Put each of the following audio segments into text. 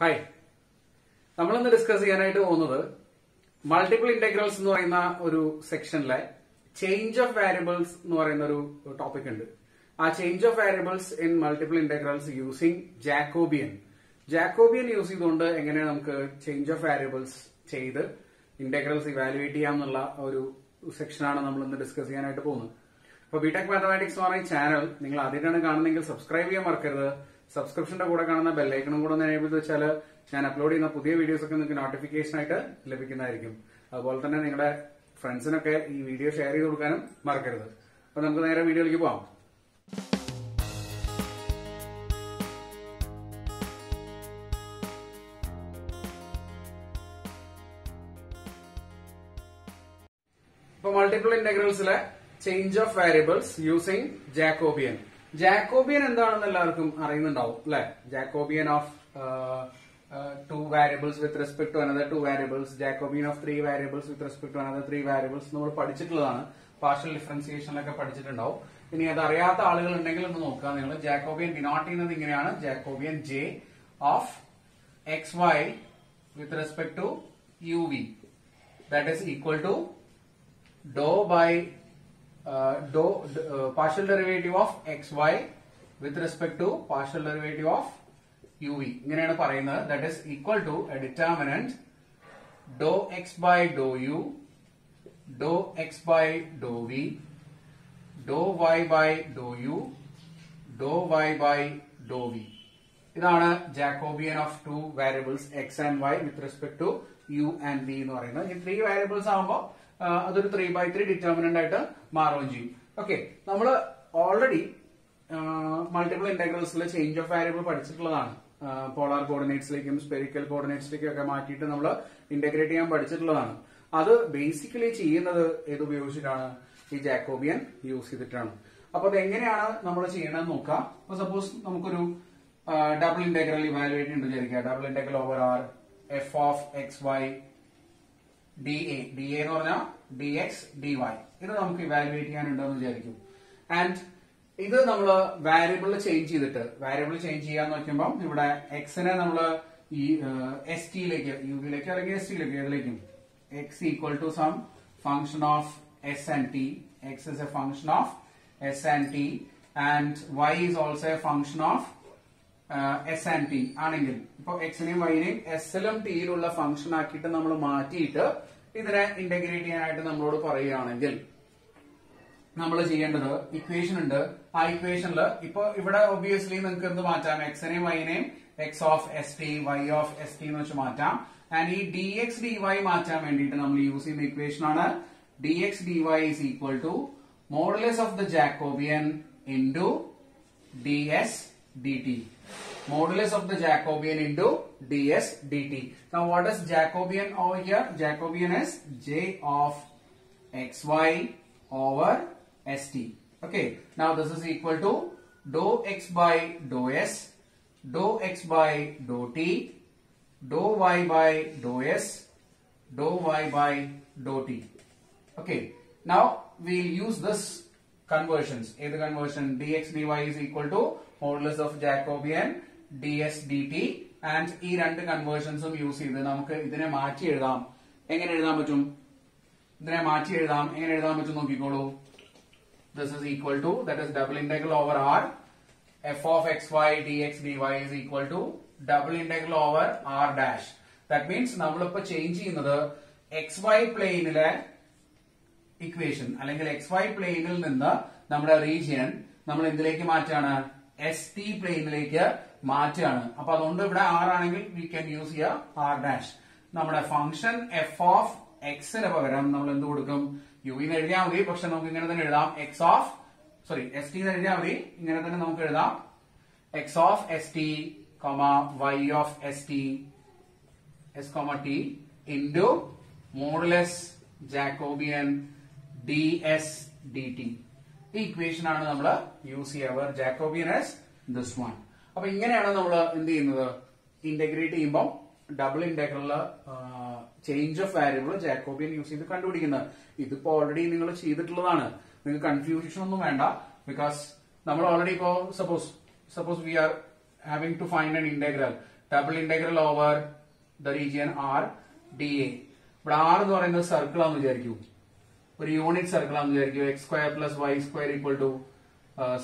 Hi നമ്മളിന്ന് discuss ചെയ്യാനായിട്ട് പോകുന്നത് മൾട്ടിപ്പിൾ ഇന്റഗ്രൽസ് എന്ന് പറയുന്ന ഒരു സെക്ഷനിലെ ചേഞ്ച് ഓഫ് വാരിയബിൾസ് എന്ന് പറയുന്ന ഒരു ടോപ്പിക് ഉണ്ട്. ആ change of variables in multiple integrals using Jacobian Jacobian use ചെയ്തുകൊണ്ട് എങ്ങനെയാണ് നമുക്ക് ചേഞ്ച് ഓഫ് വാരിയബിൾസ് ചെയ്ത് ഇന്റഗ്രൽസ് ഇവാലുവേറ്റ് ചെയ്യാം എന്നുള്ള ഒരു സെക്ഷനാണ് നമ്മൾ ഇന്ന് ഡിസ്കസ് ചെയ്യാനായിട്ട് പോകുന്നത്. അപ്പൊ ബിടെക് മാത്തമാറ്റിക്സ് എന്ന് പറയുന്ന ചാനൽ നിങ്ങൾ ആദ്യമായിട്ടാണ് കാണുന്നതെങ്കിൽ സബ്സ്ക്രൈബ് ചെയ്യാൻ മറക്കരുത്. സബ്സ്ക്രിപ്ഷന്റെ കൂടെ കാണുന്ന ബെല്ലൈക്കണും കൂടെ ഒന്ന് എനേബിൾ വെച്ചാൽ ഞാൻ അപ്ലോഡ് ചെയ്യുന്ന പുതിയ വീഡിയോസ് ഒക്കെ നിങ്ങൾക്ക് നോട്ടിഫിക്കേഷൻ ആയിട്ട് ലഭിക്കുന്നതായിരിക്കും. അതുപോലെ തന്നെ നിങ്ങളുടെ ഫ്രണ്ട്സിനൊക്കെ ഈ വീഡിയോ ഷെയർ ചെയ്ത് കൊടുക്കാനും മറക്കരുത്. അപ്പൊ നമുക്ക് നേരെ വീഡിയോയിലേക്ക് പോവാം. ഇപ്പൊ multiple ഇന്റഗ്രൽസിലെ change of variables using Jacobian Jacobian എന്താണെന്ന് എല്ലാവർക്കും അറിയുന്നുണ്ടാവും അല്ലെ? Jacobian of two variables with respect to another two variables Jacobian of three variables with respect to another three variables നമ്മൾ പഠിച്ചിട്ടുള്ളതാണ്. പാർഷ്യൽ ഡിഫറൻസിയേഷനിലൊക്കെ പഠിച്ചിട്ടുണ്ടാവും. ഇനി അത് അറിയാത്ത ആളുകൾ ഉണ്ടെങ്കിൽ ഒന്ന് നോക്കുക നിങ്ങൾ. ജാക്കോബിയൻ ഡിനോട്ട് ചെയ്യുന്നത് ഇങ്ങനെയാണ്. Jacobian j of x y with respect to u v that is equal to dou by uh, dou uh, partial derivative of xy with respect to partial derivative of uv. ഇങ്ങനെയാണ് പറയുന്നത്. That is equal to a determinant dou x by dou u dou x by dou v dou y by dou u dou y by dou v ഇതാണ് Jacobian of two variables x and y with respect to u and v എന്ന് പറയുന്നത്. ഈ three variables ആകുമ്പോൾ അതൊരു three by three determinant ആയിട്ട് മാറുകയും ചെയ്യും. Okay നമ്മൾ ഓൾറെഡി മൾട്ടിപ്പിൾ ഇന്റഗ്രൽസിൽ ചേഞ്ച് ഓഫ് വാരിയബിൾ പഠിച്ചിട്ടുള്ളതാണ്. പോളാർ കോർഡിനേറ്റ്സിലേക്കും സ്പെരിക്കൽ കോർഡിനേറ്റ്സിലേക്കും ഒക്കെ മാറ്റിയിട്ട് നമ്മൾ ഇന്റഗ്രേറ്റ് ചെയ്യാൻ പഠിച്ചിട്ടുള്ളതാണ്. അത് ബേസിക്കലി ചെയ്യുന്നത് ഏത് ഉപയോഗിച്ചിട്ടാണ്? ഈ ജാക്കോബിയൻ യൂസ് ചെയ്തിട്ടാണ്. അപ്പൊ അത് എങ്ങനെയാണ് നമ്മൾ ചെയ്യണമെന്ന് നോക്കാം. അപ്പൊ സപ്പോസ് നമുക്കൊരു ഡബിൾ ഇന്റഗ്രൽ ഇവാലുവേറ്റ് ഉണ്ട് വിചാരിക്കുക. Double integral over r f of x y d a d എന്ന് പറഞ്ഞാൽ ഡി എക്സ് ഡി വൈ ഇത് നമുക്ക് ഇവാലുവേറ്റ് ചെയ്യാനുണ്ടെന്ന് വിചാരിക്കും. ആൻഡ് ഇത് നമ്മൾ വാരിയബിൾ ചേഞ്ച് ചെയ്തിട്ട് വാരിയബിൾ ചേഞ്ച് ചെയ്യാന്ന് നോക്കുമ്പോൾ ഇവിടെ എക്സിനെ നമ്മൾ ഈ എസ് ടിയിലേക്ക് യു വിയിലേക്ക് അല്ലെങ്കിൽ എസ് ടിയിലേക്ക് ഏതിലേക്കും? X equal to some function of s and t x is a function of s and t and y is also a function of s and t ആണെങ്കിൽ. ഇപ്പൊ എക്സിനെയും വൈനെയും S എലും ടിയിലുള്ള function ആക്കിയിട്ട് നമ്മൾ മാറ്റിയിട്ട് ഇതിനെ integrate ചെയ്യാനായിട്ട് നമ്മളോട് പറയുകയാണെങ്കിൽ നമ്മൾ ചെയ്യേണ്ടത് ഇക്വേഷൻ ഉണ്ട്. ആ ഇക്വേഷനിൽ ഇപ്പൊ ഇവിടെ ഒബിയസ്ലി നിങ്ങൾക്ക് എന്ത് മാറ്റാം? എക്സിനെയും വൈനെയും x of s t y of s t എന്ന് വെച്ച് മാറ്റാം. ആൻഡ് ഈ ഡി എക്സ് ഡി വൈ മാറ്റാൻ വേണ്ടിയിട്ട് നമ്മൾ യൂസ് ചെയ്യുന്ന ഇക്വേഷൻ ആണ് d x d y is equal to modulus of the Jacobian into d s dt. Modulus of the Jacobian into ds dt. Now what is Jacobian over here? Jacobian is j of xy over st. Okay. Now this is equal to dou x by dou s, dou x by dou t, dou y by dou s, dou y by dou t. Okay. Now we'll use this conversions. ഏത് conversion? dx dy is equal to modulus d s d t and ഈ രണ്ട് കൺവേർഷൻസും use ചെയ്ത് നമുക്ക് ഇതിനെ മാറ്റി എഴുതാം. എങ്ങനെ എഴുതാൻ പറ്റും? ഇതിനെ മാറ്റി എഴുതാം. എങ്ങനെ എഴുതാൻ പറ്റും നോക്കിക്കോളൂ. This is equal to that is double integral over r f of x y d x d y is equal to double integral over r dash that means നമ്മളിപ്പോ ചേഞ്ച് ചെയ്യുന്നത് എക്സ് വൈ പ്ലെയിനിലെ equation അല്ലെങ്കിൽ X Y പ്ലെയിനിൽ നിന്ന് നമ്മുടെ region നമ്മൾ എന്തിലേക്ക് മാറ്റാണ്? S T പ്ലെയിനിലേക്ക് മാറ്റുകയാണ്. അപ്പൊ അതുകൊണ്ട് ഇവിടെ ആർ ആണെങ്കിൽ വി ക്യാൻ യൂസ് ചെയ്യുക ആർ ഡാഷ് നമ്മുടെ ഫംഗ്ഷൻ എഫ് ഓഫ് എക്സിന് പകരം നമ്മൾ എന്ത് കൊടുക്കും? യു ഇന്ന് എഴുതിയാൽ മതി. പക്ഷെ നമുക്ക് ഇങ്ങനെ തന്നെ എഴുതാം. X of sorry s t എഴുതിയാൽ മതി. ഇങ്ങനെ തന്നെ നമുക്ക് എഴുതാം. X of s t comma y of s t s comma t into modulus Jacobian d s d t ഈ ഇക്വേഷൻ ആണ് നമ്മൾ യൂസ് ചെയ്യാവർ ജാക്കോബിയൻ ആസ് ദിസ് വൺ അപ്പൊ ഇങ്ങനെയാണ് നമ്മൾ എന്ത് ചെയ്യുന്നത്? ഇന്റഗ്രേറ്റ് ചെയ്യുമ്പോൾ ഡബിൾ ഇന്റഗ്രലിൽ change of variable Jacobian use ചെയ്ത് കണ്ടുപിടിക്കുന്നത്. ഇതിപ്പോ ഓൾറെഡി നിങ്ങൾ ചെയ്തിട്ടുള്ളതാണ്. നിങ്ങൾക്ക് കൺഫ്യൂഷൻ ഒന്നും വേണ്ട. ബിക്കോസ് നമ്മൾ ഓൾറെഡി ഇപ്പോ suppose suppose we are having to find an integral double integral over the region r d a ഇവിടെ ആർ എന്ന് പറയുന്നത് സർക്കിൾ ആണെന്ന് വിചാരിക്കൂ. ഒരു യൂണിറ്റ് സർക്കിൾ ആണെന്ന് വിചാരിക്കും. X square plus y square equal to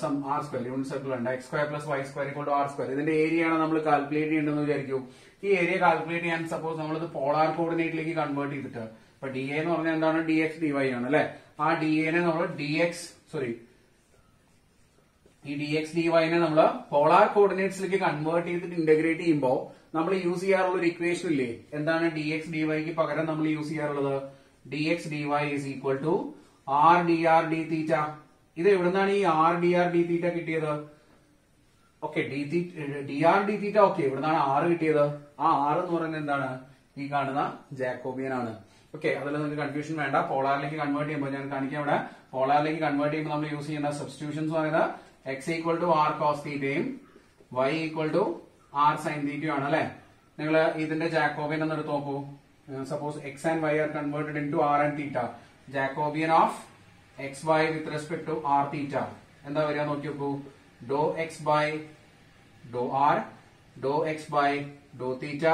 some r square unit circle ഉണ്ട് x square plus y square equal to r square ഇതിന്റെ area ആണ് നമ്മൾ കാൽക്കുലേറ്റ് ചെയ്യേണ്ടതെന്ന് വിചാരിക്കൂ. ഈ ഏരിയ കാൽക്കുലേറ്റ് ചെയ്യാൻ സപ്പോസ് നമ്മളിത് പോളാർ കോർഡിനേറ്റിലേക്ക് കൺവേർട്ട് ചെയ്തിട്ട് ഇപ്പൊ ഡി എ എന്ന് പറഞ്ഞാൽ എന്താണ്? ഡി എക്സ് ഡി വൈ ആണ് അല്ലെ? ആ ഡി എനെ നമ്മൾ ഡി എക്സ് സോറി ഈ ഡി എക്സ് ഡി വൈനെ നമ്മൾ പോളാർ കോർഡിനേറ്റ്സിലേക്ക് കൺവേർട്ട് ചെയ്തിട്ട് ഇന്റഗ്രേറ്റ് ചെയ്യുമ്പോൾ നമ്മൾ യൂസ് ചെയ്യാറുള്ള ഒരു ഇക്വേഷൻ ഇല്ലേ? എന്താണ് ഡി എക്സ് ഡി വൈക്ക് പകരം നമ്മൾ യൂസ് ചെയ്യാറുള്ളത്? D dy is equal to r dr d theta. R ഇത് എവിടുന്നാണ് ഈ r d r d theta കിട്ടിയത്? Okay d d r d theta okay ഇവിടുന്നാണ് ആറ് കിട്ടിയത്? ആ ആറ് എന്ന് പറയുന്നത് എന്താണ്? ഈ കാണുന്ന ജാക്കോബിയൻ ആണ് ഓക്കെ അതിൽ നിങ്ങൾക്ക് കൺഫ്യൂഷൻ വേണ്ട. പോളാറിലേക്ക് കൺവേർട്ട് ചെയ്യുമ്പോൾ ഞാൻ കാണിക്കാം ഇവിടെ. പോളാറിലേക്ക് കൺവേർട്ട് ചെയ്യുമ്പോൾ നമ്മൾ യൂസ് ചെയ്യുന്ന സബ്സ്റ്റിറ്റ്യൂഷൻസ് പറയുന്നത് x equal to r cos തീറ്റയും y equal to r sine തീറ്റയും ആണ് അല്ലെ? നിങ്ങൾ ഇതിന്റെ ജാക്കോബിയൻ എന്ന് എടുത്ത് നോക്കൂ. Suppose x and y are converted in r and theta Jacobian of x y with respect to r theta എന്താ വരിക നോക്കി നോക്കൂ dou x by dou r dou x by dou theta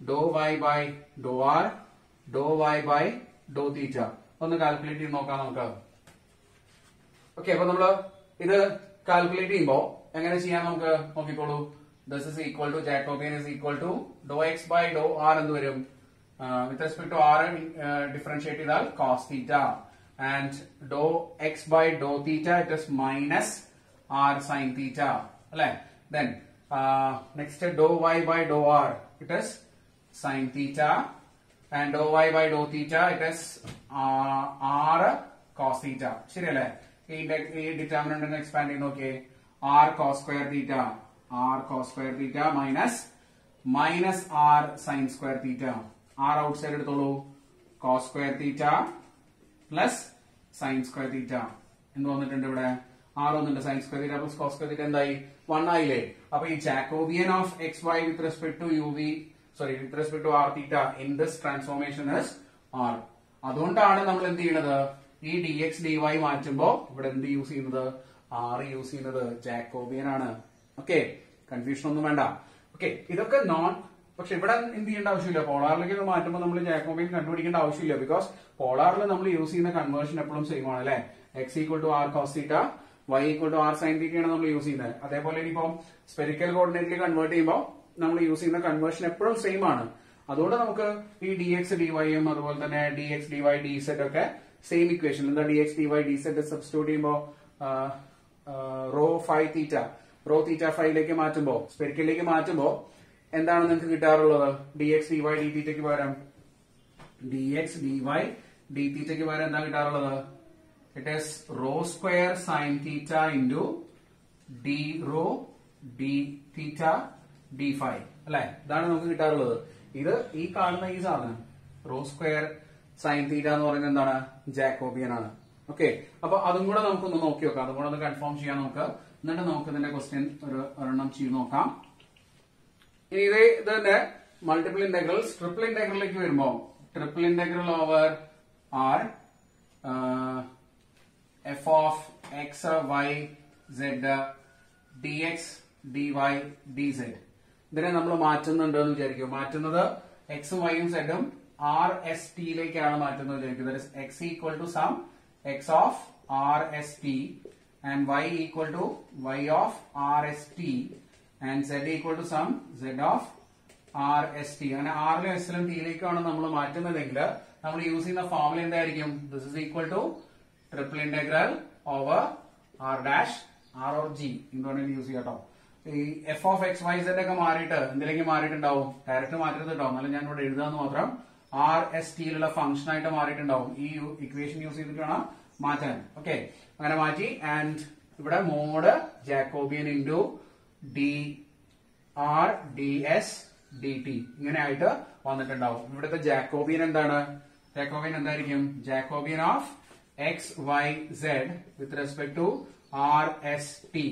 dou y by dou r dou y by dou theta ഒന്ന് calculate ചെയ്ത് നോക്കാം നമുക്ക്. Okay അപ്പൊ നമ്മൾ ഇത് കാൽക്കുലേറ്റ് ചെയ്യുമ്പോ എങ്ങനെ ചെയ്യാൻ നമുക്ക്? നോക്കിക്കോളൂ. This is equal to Jacobian is equal to dou x by dou r എന്ന് വരും? with respect to r differentiate ചെയ്താൽ cos theta and doe x by doe theta it is minus r sine theta അല്ലെ then next doe y by doe r it is sine theta and doe y by doe theta it is r cos theta ശരിയല്ലേ ഈ ഡെ- ഈ determinant expand ചെയ്ത് നോക്കിയേ r cos square theta r cos square theta minus minus r sine square theta R outside എടുത്തോളൂ. Cos square theta plus sine square theta എന്ത് വന്നിട്ടുണ്ട് ഇവിടെ? R വന്നിട്ട് sine square theta plus cos square theta എന്തായി? One ആയില്ലേ? അപ്പൊ ഈ Jacobian of X Y with respect to U V sorry with respect to R theta in this transformation is R അതുകൊണ്ടാണ് നമ്മൾ എന്ത് ചെയ്യുന്നത് ഈ ഡി എക്സ് ഡി വൈ മാറ്റുമ്പോ ഇവിടെ എന്ത് യൂസ് ചെയ്യുന്നത്? ആർ യൂസ് ചെയ്യുന്നത് ജാക്കോബിയൻ ആണ്. ഓക്കെ കൺഫ്യൂഷൻ ഒന്നും വേണ്ട. ഓക്കെ ഇതൊക്കെ നോൺ പക്ഷെ ഇവിടെ എന്ത് ചെയ്യേണ്ട ആവശ്യമില്ല. പോളാറിലേക്ക് മാറ്റുമ്പോൾ നമ്മൾ ജാക്കോബിയൻ കണ്ടുപിടിക്കേണ്ട ആവശ്യമില്ല. ബിക്കോസ് പോളാറിൽ നമ്മൾ യൂസ് ചെയ്യുന്ന കൺവേർഷൻ എപ്പോഴും സെയിം ആണ് അല്ലെ? X equal to r cos theta y equal to r sine തീറ്റയാണ് നമ്മൾ യൂസ് ചെയ്യുന്നത്. അതേപോലെ ഇനിയിപ്പം സ്പെരിക്കൽ കോർഡിനേറ്റിൽ കൺവേർട്ട് ചെയ്യുമ്പോൾ നമ്മൾ യൂസ് ചെയ്യുന്ന കൺവേർഷൻ എപ്പോഴും സെയിം ആണ്. അതുകൊണ്ട് നമുക്ക് ഈ ഡി എക്സ് ഡി വൈയും അതുപോലെ തന്നെ d x d y d z ഒക്കെ സെയിം ഇക്വേഷൻ എന്താ d x d y d z substitute ചെയ്യുമ്പോൾ rho phi theta rho theta ഫൈവിലേക്ക് മാറ്റുമ്പോൾ സ്പെരിക്കലിലേക്ക് മാറ്റുമ്പോൾ എന്താണ് നിങ്ങൾക്ക് കിട്ടാറുള്ളത്? D x d y d തീറ്റയ്ക്ക് പകരം. D x d y d തീറ്റയ്ക്ക് പകരം എന്താ കിട്ടാറുള്ളത്? It is rho square sine theta into d rho d theta d phi അല്ലെ? ഇതാണ് നമുക്ക് കിട്ടാറുള്ളത്. ഇത് ഈ കാണുന്ന ഈ സാധനം റോ സ്ക്വയർ സൈൻ തീറ്റ എന്ന് പറയുന്നത് എന്താണ്? ജാക്കോബിയൻ ആണ്. ഓക്കെ അപ്പൊ അതും കൂടെ നമുക്കൊന്ന് നോക്കി നോക്കാം. അതും കൂടെ ഒന്ന് കൺഫേം ചെയ്യാൻ നമുക്ക്. എന്നിട്ട് നമുക്ക് ഇതിന്റെ ക്വസ്റ്റ്യൻ ഒരു ഒരെണ്ണം ചെയ്ത് നോക്കാം. ഇനി ഇത് ഇത് തന്നെ മൾട്ടിപ്പിൾ ഇന്റഗ്രൽ ട്രിപ്പിൾ ഇന്റഗ്രലിലേക്ക് വരുമ്പോ triple integral over r f of x y z d x d y d z ഇതിനെ നമ്മൾ മാറ്റുന്നുണ്ട് എന്ന് വിചാരിക്കും. മാറ്റുന്നത് എക്സും വൈയും സെഡും ആർ എസ് ടിയിലേക്കാണ് മാറ്റുന്നത് വിചാരിക്കും. X equal to some x of r s t and y equal to y of r s t and z equal to some z of r s t അങ്ങനെ ആറിലും എസിലും ടിയിലേക്കാണ് നമ്മൾ മാറ്റുന്നതെങ്കിൽ നമ്മൾ യൂസ് ചെയ്യുന്ന formula എന്തായിരിക്കും? This is equal to triple integral over r dash r or g എന്തുകൊണ്ടും use ചെയ്യാട്ടോ ഈ f of x y z ഒക്കെ മാറിയിട്ട് എന്തിലേക്ക് മാറിയിട്ടുണ്ടാവും? ഡയറക്റ്റ് മാറ്റരുതുണ്ടാവും എന്നാലും ഞാൻ ഇവിടെ എഴുതാന്ന് മാത്രം ആർ എസ് ടിയിലുള്ള ഫംഗ്ഷൻ ആയിട്ട് മാറിയിട്ടുണ്ടാവും. ഈ ഇക്വേഷൻ യൂസ് ചെയ്തിട്ട് വേണം മാറ്റാൻ. ഓക്കെ അങ്ങനെ മാറ്റി. ആൻഡ് ഇവിടെ mod Jacobian into d r d s d t ഇങ്ങനെയായിട്ട് വന്നിട്ടുണ്ടാവും. ഇവിടുത്തെ ജാക്കോബിയൻ എന്താണ്? ജാക്കോബിയൻ എന്തായിരിക്കും? Jacobian of x y z with respect to r s t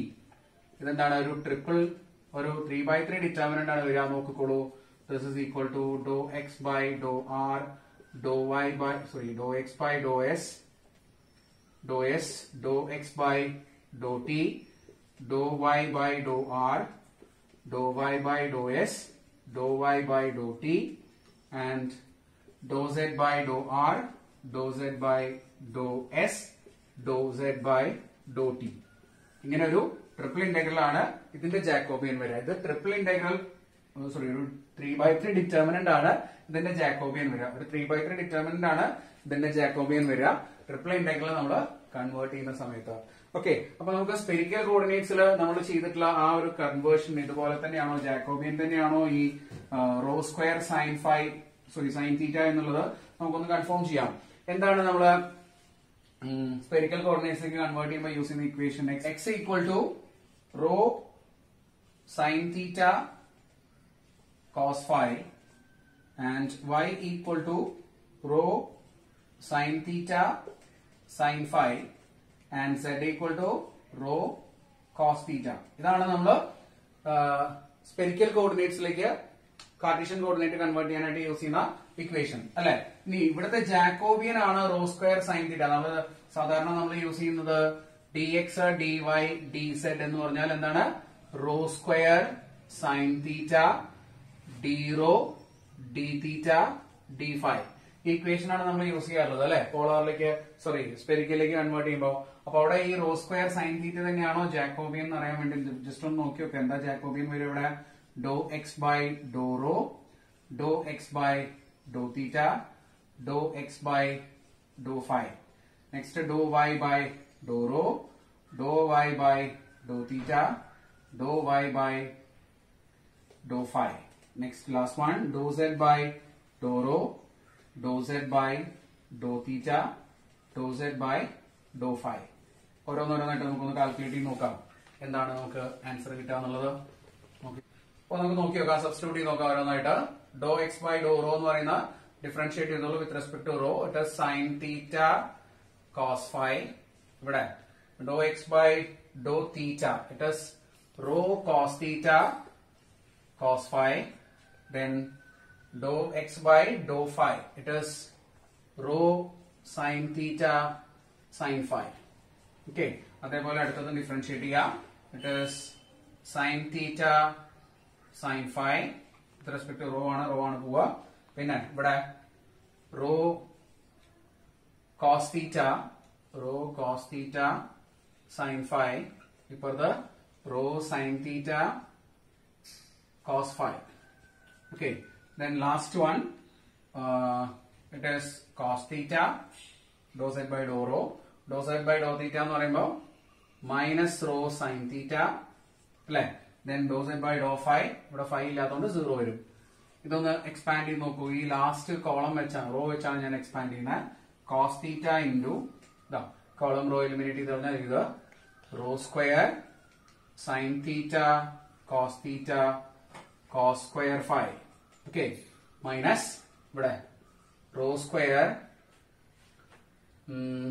ഇതെന്താണ്? ഒരു ട്രിപ്പിൾ ഒരു ത്രീ ബൈ ത്രീ ഡിറ്റർമിനന്റ് ആണ് വരിക. നോക്കിക്കോളൂ. This is equal to dou x by dou r dou y by sorry dou x by dou s dou s dou x by dou t dou y by dou r, dou y by dou s, dou y by dou t and dou z by dou r dou z by dou s dou z by dou t. ഇങ്ങനെ ഒരു triple integral ആണ് ഇതിന്റെ Jacobian വരിക. ഇത് triple integral sorry ഒരു three by three determinant ആണ് ഇതിന്റെ Jacobian വരിക. ഒരു ത്രീ ബൈ ത്രീ ഡിറ്റർമിനന്റ് ആണ് ഇതിന്റെ ജാക്കോബിയൻ വരിക. ട്രിപ്പിൾ ഇന്റഗ്രൽ നമ്മൾ കൺവേർട്ട് ചെയ്യുന്ന സമയത്ത്. ഓക്കെ അപ്പൊ നമുക്ക് സ്പെരിക്കൽ കോർഡിനേറ്റ്സിൽ നമ്മൾ ചെയ്തിട്ടുള്ള ആ ഒരു കൺവേർഷൻ ഇതുപോലെ തന്നെയാണോ? ജാക്കോബിയൻ തന്നെയാണോ ഈ rho square sine phi sorry sine theta എന്നുള്ളത് നമുക്കൊന്ന് കൺഫേം ചെയ്യാം. എന്താണ് നമ്മൾ സ്പെരിക്കൽ കോർഡിനേറ്റ്സിലേക്ക് കൺവേർട്ട് ചെയ്യുമ്പോൾ യൂസ് ചെയ്യുന്ന equation x equal to rho sine theta cos phi and y equal to rho sine theta sine phi and z equal to rho cos theta ഇതാണ് നമ്മൾ സ്പെരിക്കൽ കോർഡിനേറ്റ്സിലേക്ക് കാർട്ടീഷ്യൻ കോർഡിനേറ്റ് കൺവേർട്ട് ചെയ്യാനായിട്ട് use ചെയ്യുന്ന equation അല്ലെ? ഇനി ഇവിടുത്തെ Jacobian ആണ് raw square sine തീറ്റ നമ്മൾ സാധാരണ നമ്മൾ യൂസ് ചെയ്യുന്നത് d x d y d z എന്ന് പറഞ്ഞാൽ എന്താണ്? Rho square sine theta d rho d theta d phi equation ആണ് നമ്മൾ യൂസ് ചെയ്യാറുള്ളത് അല്ലെ? പോളാറിലേക്ക് സോറി സ്പെരിക്കലിലേക്ക് കൺവേർട്ട് ചെയ്യുമ്പോൾ അപ്പൊ അവിടെ ഈ റോ സ്ക്വയർ സൈൻ തീറ്റ തന്നെയാണോ ജാക്കോബിയൻ എന്ന് അറിയാൻ വേണ്ടി ജസ്റ്റ് ഒന്ന് നോക്കി നോക്കാം. എന്താ ജാക്കോബിയൻ വരും ഇവിടെ? Dou x by dou rho dou x by dou theta dou x by dou phi next dou y by dou rho dou y by dou theta dou y by dou phi next last one dou z by dou rho, dou z by dou theta, dou z by dou phi. ഓരോന്നോരോന്നായിട്ട് നമുക്കൊന്ന് calculate ചെയ്ത് നോക്കാം. എന്താണ് നമുക്ക് answer കിട്ടുക എന്നുള്ളത് അപ്പൊ നമുക്ക് നോക്കി നോക്കാം സബ്സ്റ്റിറ്റ്യൂട്ട് ചെയ്ത് നോക്കാം ഓരോന്നായിട്ട്. Dou x by dou rho എന്ന് പറയുന്ന ഡിഫറൻഷിയേറ്റ് ചെയ്യുന്നുള്ളൂ with respect to rho it sine theta cos phi ഇവിടെ. Dou x by dou theta it rho cos theta cos phi then dou x by dou phi it is rho sin theta sin phi okay അതേപോലെ അടുത്തത് differentiate ചെയ്യാം it is sin theta sin phi with respect to rho rho ആണ് പോവുക പിന്നെ ഇവിടെ rho cos theta rho cos theta sin phi ഇപ്പുറത്ത് rho sin theta cos phi. Okay, then last one, uh, it is cos theta, dou z by dou rho, dou z by dou theta എന്ന് പറയുമ്പോൾ minus raw sine theta അല്ലെ? Then dou z by dou phi ഇവിടെ phi ഇല്ലാത്തതുകൊണ്ട് zero വരും. ഇതൊന്ന് expand ചെയ്ത് നോക്കൂ. ഈ ലാസ്റ്റ് കോളം വെച്ചാണ് റോ വെച്ചാണ് ഞാൻ എക്സ്പാൻഡ് ചെയ്യുന്നത് കോസ് തീറ്റ ഇന്റു ഇതാ കോളം റോ എലിമിനേറ്റ് ചെയ്ത് കഴിഞ്ഞാൽ ഇത് rho square sine theta cos theta cos square phi. Okay. Minus ഇവിടെ mm,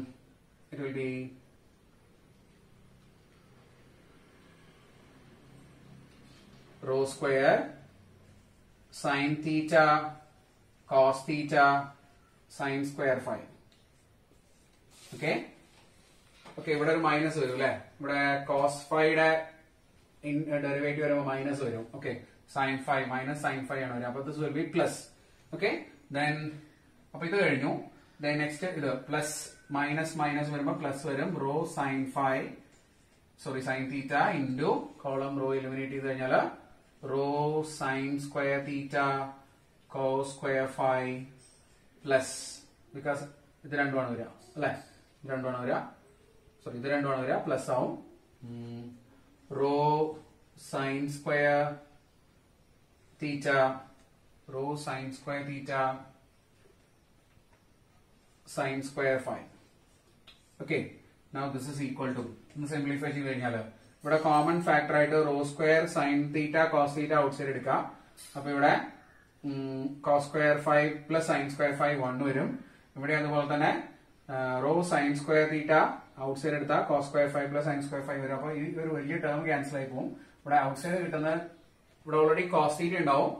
it will be rho square sin theta cos theta sin square phi. Okay. Okay ഇവിടെ ഒരു minus വരും അല്ലെ ഇവിടെ കോസ് ഫൈയുടെ ഡെറിവേറ്റീവ് വരുമ്പോൾ മൈനസ് വരും okay sine phi minus sine phi ആണ് വരിക. അപ്പൊ this will be plus okay then അപ്പൊ ഇത് കഴിഞ്ഞു. ദെൻ നെക്സ്റ്റ് ഇത് പ്ലസ് മൈനസ് മൈനസ് വരുമ്പോൾ പ്ലസ് വരും. Rho sine phi sorry sine theta into column rho eliminate ചെയ്ത് കഴിഞ്ഞാൽ rho sine square theta cos square phi plus because ഇത് രണ്ടുമാണ് വരിക. അല്ലെ? ഇത് രണ്ടുമാണ് വരിക. സോറി ഇത് രണ്ടുമാണ് വരിക. പ്ലസ് ആവും. Rho sine square theta rho sin square theta sin square phi. Okay, now this is equal to simplify ചെയ്ത് കഴിഞ്ഞാൽ ഇവിടെ കോമൺ ഫാക്ടർ ആയിട്ട് rho square sine theta cos theta outside എടുക്കാം അപ്പൊ ഇവിടെ cos square phi plus sine square phi one വരും. ഇവിടെ അതുപോലെ തന്നെ rho sine square theta outside എടുത്താൽ cos square phi plus sine square phi വരും. അപ്പൊ ഈ ഒരു വലിയ ടേം ക്യാൻസൽ ആയി പോകും ഇവിടെ ഔട്ട് സൈഡ് കിട്ടുന്ന ഇവിടെ ഓൾറെഡി കോസ് തീറ്റ ഉണ്ടാവും.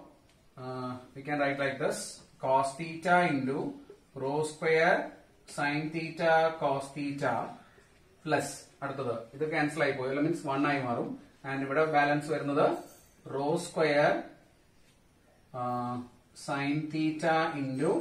We can write like this cos theta into rho square sine theta cos theta plus അടുത്തത്. ഇത് ക്യാൻസൽ ആയി പോയി. മീൻസ് വൺ ആയി മാറും. ആൻഡ് ഇവിടെ ബാലൻസ് വരുന്നത് rho square sine theta into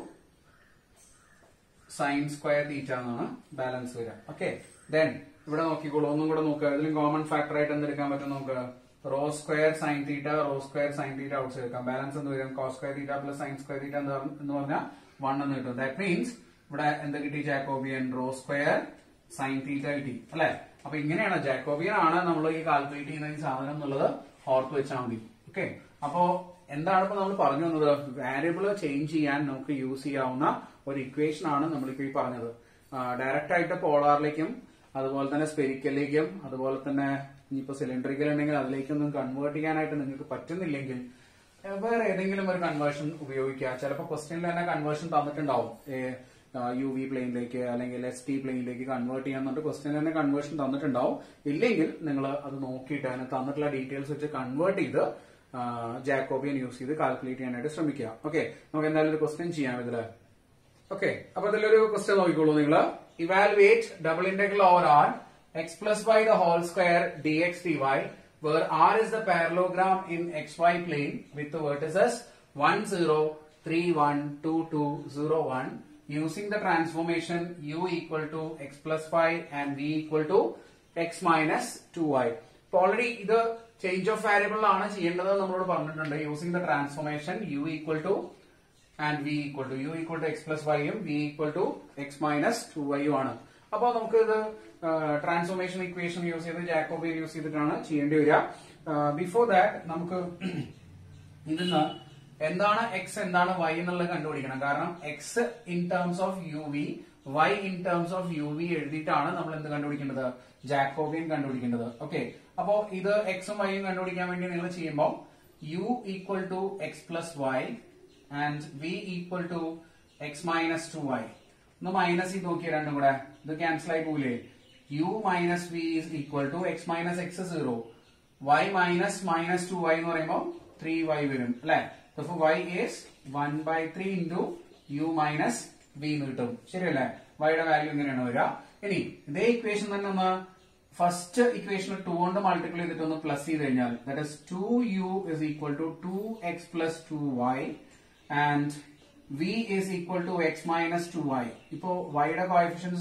sine square theta എന്നാണ് ബാലൻസ് വരിക. ഓക്കെ ദെൻ ഇവിടെ നോക്കിക്കോളൂ. ഒന്നും കൂടെ നോക്കുക ഇതിലും കോമൺ ഫാക്ടർ ആയിട്ട് എന്തെടുക്കാൻ പറ്റും നോക്കുക rho square sine theta rho square sine theta out എടുക്കാം ബാലൻസ് എന്ന് വരും? Cos square theta plus sine square theta എന്ന് പറഞ്ഞാൽ വൺ എന്ന് കിട്ടും. ദാറ്റ് മീൻസ് ഇവിടെ എന്ത് കിട്ടി? Jacobian rho square sine theta കിട്ടി. അല്ലെ? അപ്പൊ ഇങ്ങനെയാണ് ജാക്കോബിയൻ ആണ് നമ്മൾ ഈ കാൽക്കുലേറ്റ് ചെയ്യുന്ന ഈ സാധനം എന്നുള്ളത് ഓർത്ത് വെച്ചാൽ മതി. ഓക്കെ അപ്പോ എന്താണ് ഇപ്പൊ നമ്മൾ പറഞ്ഞു വന്നത്? വാരിയബിൾ ചേഞ്ച് ചെയ്യാൻ നമുക്ക് യൂസ് ചെയ്യാവുന്ന ഒരു ഇക്വേഷൻ ആണ് നമ്മളിപ്പോ ഈ പറഞ്ഞത്. ഡയറക്റ്റ് ആയിട്ട് പോളാറിലേക്കും അതുപോലെ തന്നെ സ്പെരിക്കലിലേക്കും അതുപോലെ തന്നെ ഇനിയിപ്പോ സിലിണ്ടറിക്കൽ ഉണ്ടെങ്കിൽ അതിലേക്കൊന്നും കൺവേർട്ട് ചെയ്യാനായിട്ട് നിങ്ങൾക്ക് പറ്റുന്നില്ലെങ്കിൽ വേറെ ഏതെങ്കിലും ഒരു കൺവേർഷൻ ഉപയോഗിക്കുക. ചിലപ്പോൾ ക്വസ്റ്റ്യനിൽ തന്നെ കൺവേർഷൻ തന്നിട്ടുണ്ടാവും. യു വി പ്ലെയിനിലേക്ക് അല്ലെങ്കിൽ എസ് ടി പ്ലെയിനിലേക്ക് കൺവേർട്ട് ചെയ്യാൻ പറഞ്ഞിട്ട് ക്വസ്റ്റ്യനിൽ തന്നെ കൺവേർഷൻ തന്നിട്ടുണ്ടാവും. ഇല്ലെങ്കിൽ നിങ്ങൾ അത് നോക്കിയിട്ട് അതിന് തന്നിട്ടുള്ള ഡീറ്റെയിൽസ് വെച്ച് കൺവേർട്ട് ചെയ്ത് ജാക്കോബിയൻ യൂസ് ചെയ്ത് കാൽക്കുലേറ്റ് ചെയ്യാനായിട്ട് ശ്രമിക്കുക. ഓക്കെ നമുക്ക് എന്തായാലും ഒരു ക്വസ്റ്റ്യൻ ചെയ്യാം ഇതിൽ. ഓക്കെ അപ്പൊ ഇതിലൊരു ക്വസ്റ്റ്യൻ നോക്കിക്കോളൂ നിങ്ങൾ evaluate double integral over R X plus y the whole square d x d y where r is the parallelogram in x y plane with vertices one zero three one two two zero one using the transformation u equal to x plus 5 and v equal to x minus 2y. ഇപ്പൊ already ഇത് change of variable ആണ് ചെയ്യേണ്ടത് നമ്മളോട് പറഞ്ഞിട്ടുണ്ട് using the transformation u equal to and v equal to u equal to x plus വൈയും v equal to x minus two വൈയും ആണ് അപ്പൊ നമുക്ക് ഇത് transformation equation use ചെയ്ത് ജാക്കോബിയൻ യൂസ് ചെയ്തിട്ടാണ് ചെയ്യേണ്ടി വരിക. ബിഫോർ ദാറ്റ് നമുക്ക് ഇതിന്ന് എന്താണ് എക്സ് എന്താണ് വൈ എന്നുള്ളത് കണ്ടുപിടിക്കണം. കാരണം x in terms of u v y in terms of u v എഴുതിയിട്ടാണ് നമ്മൾ എന്ത് കണ്ടുപിടിക്കേണ്ടത്? ജാക്കോബിയൻ കണ്ടുപിടിക്കേണ്ടത്. ഓക്കെ അപ്പോ ഇത് എക്സും വൈയും കണ്ടുപിടിക്കാൻ വേണ്ടി നിങ്ങൾ ചെയ്യുമ്പോൾ u equal to x plus y and v equal to x minus two y ഒന്ന് മൈനസ് ചെയ്ത് നോക്കിയ രണ്ടും കൂടെ. ഇത് ക്യാൻസൽ ആയി പോകില്ലേ u minus v is equal to x minus x zero y minus minus two എന്ന് പറയുമ്പോൾ ത്രീ വൈ വരും അല്ലെ? Y is one by three into u minus v എന്ന് കിട്ടും. ശരിയല്ലേ? വൈയുടെ വാല്യൂ ഇങ്ങനെയാണ് വരിക. ഇനി ഇതേ ഇക്വേഷൻ തന്നെ ഒന്ന് ഫസ്റ്റ് ഇക്വേഷൻ ടു കൊണ്ട് മൾട്ടിപ്ലൈ ചെയ്തിട്ട് ഒന്ന് പ്ലസ് ചെയ്ത് കഴിഞ്ഞാൽ that is two u is equal to two x plus two y and v is equal to x minus two y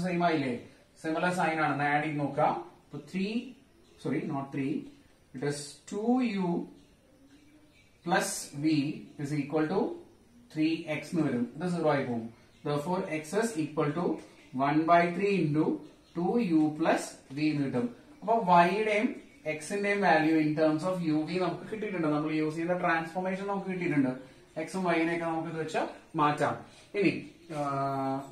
same ആയില്ലേ? സിമിലർ സൈൻ ആണ്. ആഡ് ചെയ്ത് നോക്കാം ഇപ്പൊ three sorry not three it is two u plus v is equal to three x എന്ന് വരും. ഇത് zero ആയി പോകും. For x is equal to one by three into two u plus v എന്ന് കിട്ടും. അപ്പൊ വൈയുടെയും എക്സിന്റെയും value in terms of u v നമുക്ക് കിട്ടിയിട്ടുണ്ട്. നമ്മൾ യൂസ് ചെയ്യുന്ന ട്രാൻസ്ഫോർമേഷൻ നമുക്ക് കിട്ടിയിട്ടുണ്ട്. എക്സും വൈനെയൊക്കെ നമുക്ക് ഇത് വെച്ച് മാറ്റാം. ഇനി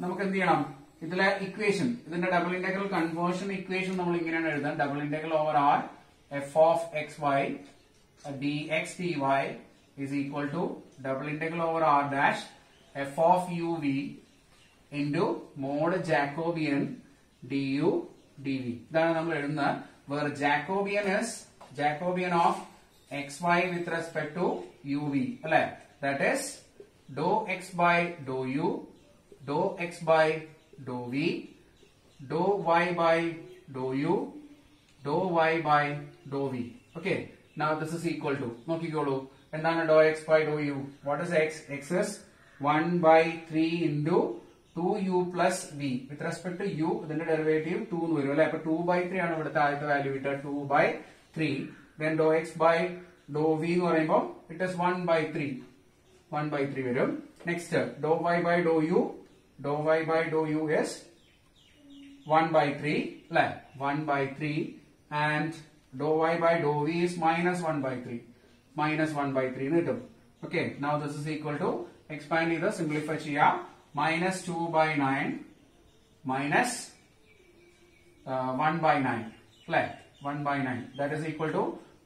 നമുക്ക് എന്ത് ചെയ്യണം? ഇതിലെ ഇക്വേഷൻ ഇതിന്റെ ഡബിൾ ഇന്റഗ്രൽ കൺവേർഷൻ ഇക്വേഷൻ നമ്മൾ ഇങ്ങനെയാണ് എഴുതാൻ double integral over R f of x y d x d y is equal to double integral over R dash f of u v of mod Jacobian d u d v ഇതാണ് നമ്മൾ എഴുതുന്നത് where Jacobian is Jacobian of x y with respect to u v അല്ലെ? That is doe x by doe u doe x by doe v doe y by doe u doe y by doe v okay now this is equal to നോക്കിക്കോളൂ. എന്താണ് doe x by doe u what is x x is one by three into two u plus v with respect to u ഇതിന്റെ derivative two എന്ന് വരും അല്ലെ? അപ്പൊ to by three ആണ് ഇവിടുത്തെ ആദ്യത്തെ വാല്യൂ ഇട്ട two by three then doe x by doe v എന്ന് പറയുമ്പോൾ it is one by three one by three വരും. Next doe y by doe u doe y by ഡോ u is 1 by 3, അല്ലെ 1 by 3 and dou y by dou v is minus 1 by 3. Minus 1 by 3 എന്ന് കിട്ടും. Now this is equal to expand ചെയ്ത് simplify ചെയ്യാം. Minus 2 by 9 minus uh, 1 by 9. അല്ലെ 1 by 9. That is equal to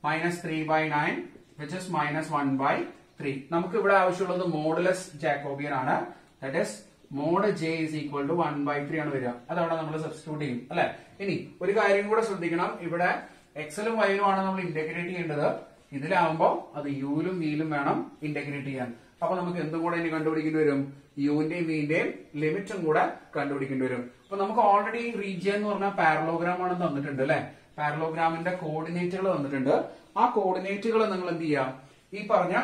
minus 3 by 9 which is minus 1 by 3. നമുക്ക് ഇവിടെ ആവശ്യമുള്ളത് modulus Jacobian ആണ്. That is mod J is equal to one by three ആണ് വരിക. അതവിടെ നമ്മൾ സബ്സ്റ്റിറ്റ്യൂട്ട് ചെയ്യും അല്ലെ? ഇനി ഒരു കാര്യം കൂടെ ശ്രദ്ധിക്കണം. ഇവിടെ എക്സലും വൈയിലും ആണ് നമ്മൾ ഇന്റഗ്രേറ്റ് ചെയ്യേണ്ടത്. ഇതിലാവുമ്പോ അത് യുലും വിയിലും വേണം ഇന്റഗ്രേറ്റ് ചെയ്യാൻ. അപ്പൊ നമുക്ക് എന്തും കൂടെ ഇനി കണ്ടുപിടിക്കേണ്ടി വരും? യുവിന്റെയും വിന്റെയും ലിമിറ്റും കൂടെ കണ്ടുപിടിക്കേണ്ടി വരും. അപ്പൊ നമുക്ക് ഓൾറെഡി റീജിയൻ എന്ന് പറഞ്ഞാൽ പാരലോഗ്രാം ആണ് തന്നിട്ടുണ്ട് അല്ലെ? പാരലോഗ്രാമിന്റെ കോർഡിനേറ്റുകൾ തന്നിട്ടുണ്ട്. ആ കോർഡിനേറ്റുകൾ നിങ്ങൾ എന്ത് ചെയ്യാം? ഈ പറഞ്ഞ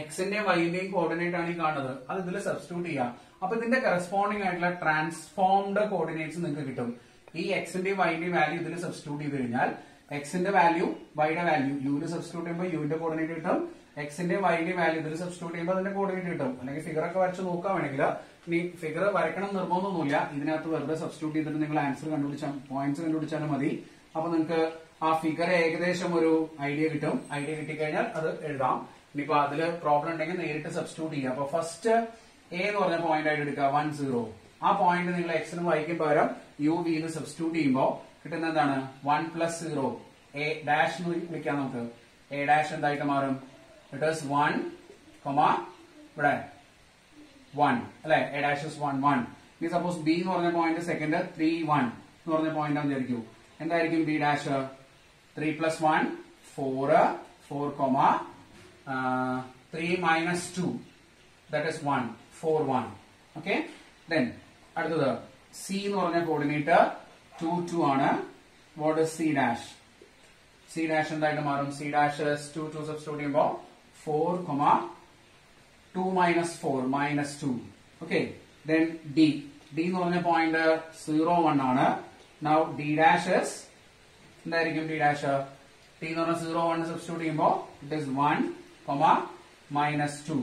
എക്സിന്റെയും വൈന്റെയും കോർഡിനേറ്റ് ആണ് ഈ കാണുന്നത്. അത് ഇതിൽ സബ്സ്റ്റിറ്റ്യൂട്ട് ചെയ്യാം. അപ്പൊ ഇതിന്റെ കറസ്പോണ്ടിങ് ആയിട്ടുള്ള ട്രാൻസ്ഫോംഡ് കോർഡിനേറ്റ്സ് നിങ്ങൾക്ക് കിട്ടും. ഈ എക്സിന്റെയും വൈന്റെയും വാല്യൂ ഇതിൽ സബ്സ്റ്റിറ്റ്യൂട്ട് ചെയ്ത് കഴിഞ്ഞാൽ എക്സിന്റെ വാല്യൂ വൈയുടെ വാല്യൂ യുവിന് സബ്സ്റ്റിറ്റ്യൂട്ട് ചെയ്യുമ്പോൾ യുവിന്റെ കോർഡിനേറ്റ് കിട്ടും. എക്സിന്റെ വൈന്റെ വാല്യൂ ഇതിൽ സബ്സ്റ്റിറ്റ്യൂട്ട് ചെയ്യുമ്പോൾ അതിന്റെ കോർഡിനേറ്റ് കിട്ടും. അല്ലെങ്കിൽ ഫിഗർ ഒക്കെ വരച്ച് നോക്കുകയാണെങ്കിൽ ഇനി ഫിഗർ വരക്കണം നിർബന്ധമൊന്നുമില്ല. ഇതിനകത്ത് വെറുതെ സബ്സ്റ്റിറ്റ്യൂട്ട് ചെയ്തിട്ട് നിങ്ങൾ ആൻസർ കണ്ടുപിടിച്ചാൽ പോയിന്റ്സ് കണ്ടുപിടിച്ചാലും മതി. അപ്പൊ നിങ്ങൾക്ക് ആ ഫിഗർ ഏകദേശം ഒരു ഐഡിയ കിട്ടും. ഐഡിയ കിട്ടിക്കഴിഞ്ഞാൽ അത് എഴുതാം. ഇനിയിപ്പോ അതിൽ പ്രോബ്ലം ഉണ്ടെങ്കിൽ നേരിട്ട് സബ്സ്റ്റിറ്റ്യൂട്ട് ചെയ്യാം. അപ്പൊ ഫസ്റ്റ് എ എന്ന് പറഞ്ഞ പോയിന്റ് ആയിട്ട് എടുക്കുക വൺ സീറോ ആ പോയിന്റ് നിങ്ങൾ എക്സിന് വായിക്കും പകരം യു വിന്ന് സബ്സ്റ്റിറ്റ്യൂട്ട് ചെയ്യുമ്പോൾ കിട്ടുന്ന എന്താണ്? One plus zero A dash എന്ന് വിളിക്കാം നമുക്ക്. എ ഡാഷ് എന്തായിട്ട് മാറും? ഇറ്റ് ഈസ് വൺ കൊമ ഇവിടെ. വൺ അല്ലെ? A dash is one one ഇനി സപ്പോസ് ബി എന്ന് പറഞ്ഞ പോയിന്റ് സെക്കൻഡ് ത്രീ വൺ എന്ന് പറഞ്ഞ പോയിന്റ് ആണെന്ന് വിചാരിക്കൂ. എന്തായിരിക്കും B dash three plus one four four comma three minus two that is one four one okay then അടുത്തത്. സി എന്ന് പറഞ്ഞ കോർഡിനേറ്റർ ടു ടു ആണ്. What is C dash C dash എന്തായിട്ട് മാറും? C dash two two substitute ചെയ്യുമ്പോൾ four comma two minus four minus two okay then D D എന്ന് പറഞ്ഞ point zero one ആണ്. നൗ ഡി ഡാഷ് എന്തായിരിക്കും D dash D എന്ന് പറഞ്ഞ zero one substitute ചെയ്യുമ്പോൾ it is one comma minus two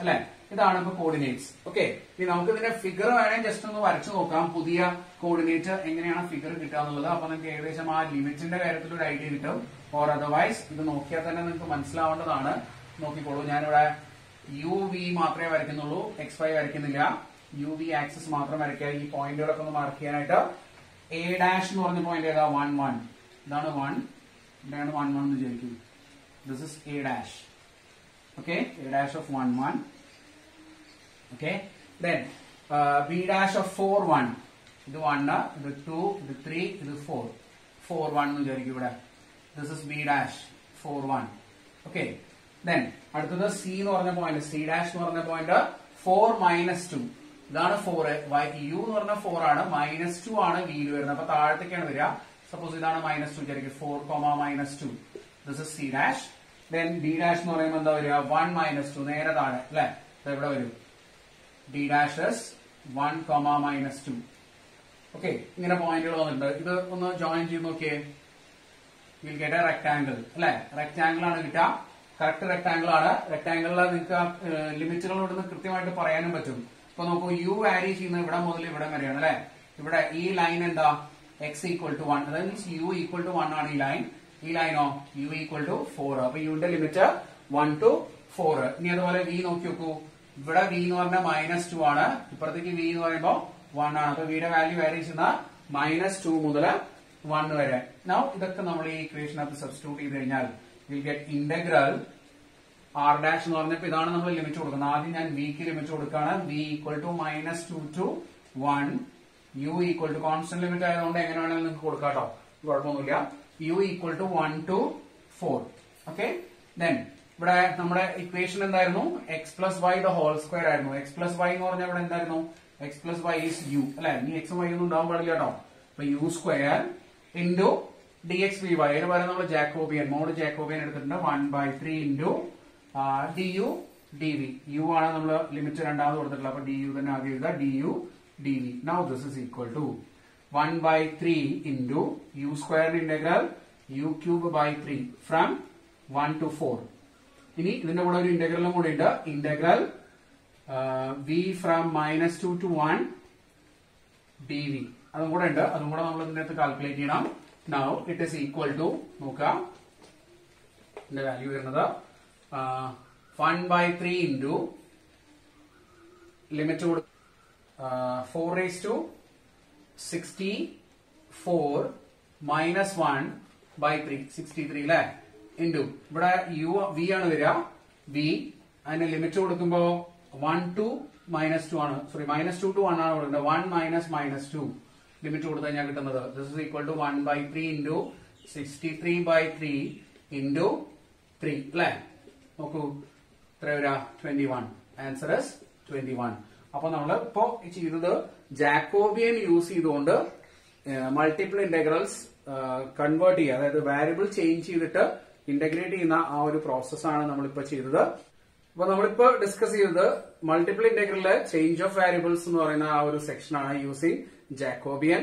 അല്ലെ? ഇതാണ് ഇപ്പൊ കോർഡിനേറ്റ്സ് ഓക്കെ ഇനി നമുക്ക് ഇതിന്റെ ഫിഗർ വേണമെങ്കിൽ ജസ്റ്റ് ഒന്ന് വരച്ചു നോക്കാം. പുതിയ കോർഡിനേറ്റ് എങ്ങനെയാണ് ഫിഗർ കിട്ടുക എന്നുള്ളത്. അപ്പൊ നിങ്ങൾക്ക് ഏകദേശം ആ ലിമിറ്റിന്റെ കാര്യത്തിൽ ഒരു ഐഡിയ കിട്ടും. ഓർ അതർവൈസ് ഇത് നോക്കിയാൽ തന്നെ നിങ്ങൾക്ക് മനസ്സിലാവേണ്ടതാണ്. നോക്കിക്കോളൂ. ഞാനിവിടെ യു വി മാത്രമേ വരയ്ക്കുന്നുള്ളൂ. എക്സ് വൈ വരയ്ക്കുന്നില്ല. യു വി ആക്സിസ് മാത്രം വരയ്ക്കുക. ഈ പോയിന്റുകളൊക്കെ ഒന്ന് മാർക്ക് ചെയ്യാനായിട്ട്. എ ഡാഷ് എന്ന് പറഞ്ഞ പോയിന്റ് ഏതാ? വൺ വൺ ഇതാണ് വൺ ഇതാണ് വൺ വൺ എന്ന് വിചാരിക്കും? This is A dash okay A dash of one one okay then B dash of four one ഇത് വൺ ഇത് ടു ഇത് ത്രീ ഇത് ഫോർ ഫോർ വൺ എന്ന് വിചാരിക്കും ഇവിടെ. This is B dash four one okay then അടുത്തത് C എന്ന് പറഞ്ഞ പോയിന്റ് സി ഡാഷ് എന്ന് പറഞ്ഞ പോയിന്റ് ഫോർ മൈനസ് ടു ഇതാണ് ഫോർ യു എന്ന് പറഞ്ഞ ഫോർ ആണ്. മൈനസ് ടു ആണ് വിയിൽ വരുന്നത്. അപ്പൊ താഴത്തേക്കാണ് വരിക. സപ്പോസ് ഇതാണ് മൈനസ് ടു വിചാരിക്കും. Four comma minus two this is C dash then D dash എന്ന് പറയുമ്പോൾ എന്താ വരിക? വൺ മൈനസ് ടു നേരെ താഴെ അല്ലെ? ഇവിടെ വരും. D dash one comma minus two okay ഇങ്ങനെ പോയിന്റുകൾ വന്നിട്ടുണ്ട്. ഇത് ഒന്ന് ജോയിൻ ചെയ്ത് നോക്കിയേ. എ റെക്ടാംഗിൾ അല്ലെ? റെക്ടാംഗിൾ ആണ് കിട്ടുക. കറക്റ്റ് റെക്ടാംഗിൾ ആണ്. റെക്ടാംഗിളിൽ നിങ്ങൾക്ക് ലിമിറ്റുകളോട് കൃത്യമായിട്ട് പറയാനും പറ്റും. ഇപ്പൊ നോക്കൂ യു വാരി ചെയ്യുന്നത് ഇവിടെ മുതൽ ഇവിടെ വരെയാണ് അല്ലെ? ഇവിടെ ഈ ലൈൻ എന്താ? എക്സ് ഈക്വൽ ടു വൺ അതായത് യു ഈക്വൽ ടു വൺ ആണ് ഈ ലൈൻ ഈ ലൈനോ യു ഈക്വൽ ടു ഫോർ അപ്പൊ യുടെ ലിമിറ്റ് വൺ ടു ഫോർ ഇനി അതുപോലെ വി നോക്കി നോക്കൂ. ഇവിടെ വി എന്ന് പറഞ്ഞാൽ മൈനസ് ടു ആണ്. ഇപ്പുറത്തേക്ക് വി എന്ന് പറയുമ്പോൾ വൺ ആണ്. അപ്പൊ വിയുടെ വാല്യൂ വാരി ചെയ്യുന്ന മൈനസ് ടു മുതൽ വൺ വരെ. നൗ ഇതൊക്കെ നമ്മൾ ഈ ഇക്വേഷനകത്ത് സബ്സ്റ്റിറ്റ്യൂട്ട് ചെയ്ത് കഴിഞ്ഞാൽ will get integral R dash എന്ന് പറഞ്ഞപ്പോ ഇതാണ് നമ്മൾ ലിമിറ്റ് കൊടുക്കുന്നത്. ആദ്യം ഞാൻ വിക്ക് ലിമിറ്റ് കൊടുക്കുകയാണ്. V equal to minus two to one u equal to constant limit ആയതുകൊണ്ട് എങ്ങനെ വേണമെങ്കിലും നിങ്ങൾക്ക് കൊടുക്കാം കേട്ടോ. കുഴപ്പമൊന്നുമില്ല. U equal to one to four okay then ഇവിടെ നമ്മുടെ ഇക്വേഷൻ എന്തായിരുന്നു? X plus y the whole square ആയിരുന്നു. എക്സ് പ്ലസ് വൈ എന്ന് പറഞ്ഞാൽ ഇവിടെ എന്തായിരുന്നു? X plus Y is U അല്ലെ? ഇനി എക്സും വൈ ഒന്നും ഉണ്ടാവാൻ പാടില്ല കേട്ടോ. അപ്പൊ U square into D X V Y അതിന് പകരം നമ്മൾ ജാക്കോബിയൻ മോഡ് ജാക്കോബിയൻ എടുത്തിട്ടുണ്ട്. One by three into d u d v u ആണ് നമ്മൾ ലിമിറ്റ് രണ്ടാമത് കൊടുത്തിട്ടുള്ളത്. അപ്പൊ ഡി യു തന്നെ ആദ്യം എഴുതുക. D u d v now this is equal to one by three into u square integral u cube by three from one to four ഇനി ഇതിന്റെ കൂടെ ഒരു ഇന്റഗ്രലും കൂടി ഉണ്ട്. Integral v from minus two to one d v അതും കൂടെ ഉണ്ട്. അതും കൂടെ നമ്മൾ ഇതിനകത്ത് കാൽക്കുലേറ്റ് ചെയ്യണം. Now it is equal to നോക്കാം. ഇതിന്റെ വാല്യൂ വരുന്നത് one by three into limit കൊടു four raise to sixty four minus one by three sixty three അല്ലെ ഇന്റു ഇവിടെ യു വി ആണ് വരിക. വി അതിന് ലിമിറ്റ് കൊടുക്കുമ്പോ വൺ ടു മൈനസ് ടു ആണ്. Sorry minus two to one ആണ് കൊടുക്കുന്നത്. One minus minus two limit കൊടുത്തു കഴിഞ്ഞാൽ കിട്ടുന്നത്. This is equal to one by three into sixty three by three into three അല്ലെ നോക്കൂ. എത്ര വരാ twenty one answer is twenty one അപ്പൊ നമ്മൾ ഇപ്പോ ചെയ്തത് ജാക്കോബിയൻ യൂസ് ചെയ്തുകൊണ്ട് മൾട്ടിപ്പിൾ ഇന്റഗ്രൽസ് കൺവേർട്ട് ചെയ്യുക. അതായത് വാരിയബിൾ ചേഞ്ച് ചെയ്തിട്ട് ഇന്റഗ്രേറ്റ് ചെയ്യുന്ന ആ ഒരു പ്രോസസ്സാണ് നമ്മളിപ്പോ ചെയ്തത്. അപ്പൊ നമ്മളിപ്പോ ഡിസ്കസ് ചെയ്തത് മൾട്ടിപ്പിൾ ഇന്റഗ്രലിലെ ചേഞ്ച് ഓഫ് വാരിയബിൾസ് എന്ന് പറയുന്ന ആ ഒരു സെക്ഷനാണ് യൂസിങ് ജാക്കോബിയൻ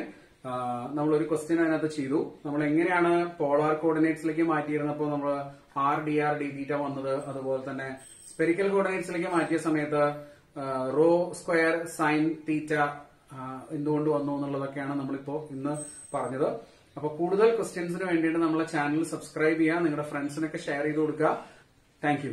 നമ്മൾ ഒരു ക്വസ്റ്റ്യൻ അതിനകത്ത് ചെയ്തു. നമ്മൾ എങ്ങനെയാണ് പോളാർ കോർഡിനേറ്റ്സിലേക്ക് മാറ്റിയിരുന്നപ്പോൾ നമ്മൾ r d r d theta വന്നത്? അതുപോലെ തന്നെ സ്പെരിക്കൽ കോർഡിനേറ്റ്സിലേക്ക് മാറ്റിയ സമയത്ത് റോ സ്ക്വയർ സൈൻ തീറ്റ എന്തുകൊണ്ട് വന്നു എന്നുള്ളതൊക്കെയാണ് നമ്മളിപ്പോ ഇന്ന് പറഞ്ഞത്. അപ്പൊ കൂടുതൽ ക്വസ്റ്റ്യൻസിന് വേണ്ടിയിട്ട് നമ്മളെ ചാനൽ സബ്സ്ക്രൈബ് ചെയ്യുക നിങ്ങളുടെ ഫ്രണ്ട്സിനൊക്കെ ഷെയർ ചെയ്ത് കൊടുക്കുക. താങ്ക്